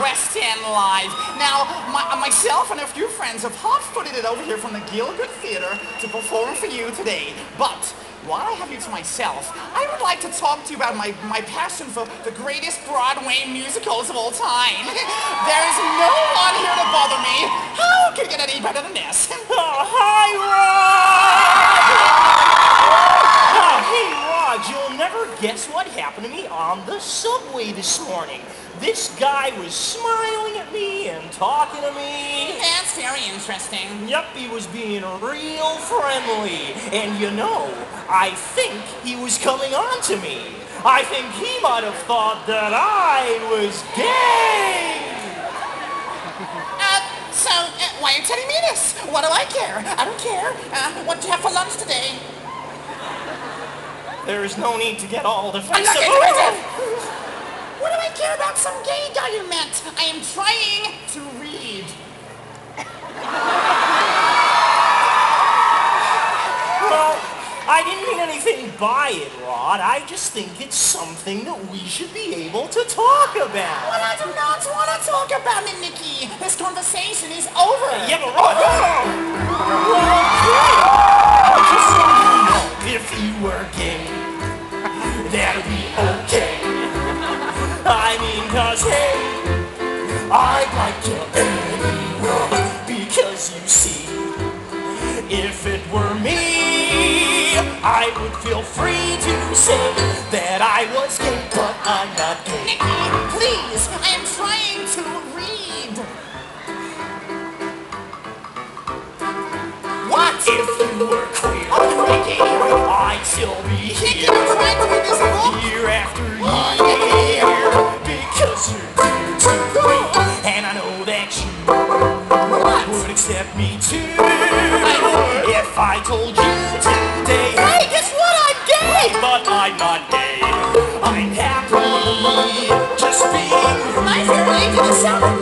West End Live. Now, my, myself and a few friends have hot-footed it over here from the Gielgud Theater to perform for you today. But while I have you to myself, I would like to talk to you about my, my passion for the greatest Broadway musicals of all time. There is no one here to bother me. How could it get any better than this? Oh, hi, Rod! Oh, hey, Rod, you'll never guess what happened to me on the subway this morning. This guy was smiling at me and talking to me. That's very interesting. Yep, he was being real friendly. And you know, I think he was coming on to me. I think he might have thought that I was gay. Uh, so, uh, why are you telling me this? What do I care? I don't care. Uh, what do you have for lunch today? There's no need to get all I'm defensive. not defensive. What do I care about some gay guy you met? I am trying to read. Well, I didn't mean anything by it, Rod. I just think it's something that we should be able to talk about. Well, I do not want to talk about it, Nicky. This conversation is over. Yeah, but I mean, cause hey, I'd like you anyway. Because you see, if it were me, I would feel free to say that I was gay, but I'm not gay. get me too. If I told you today, hey, guess what? I'm gay. But I'm not gay. I'm happy just being. My favorite to the summer.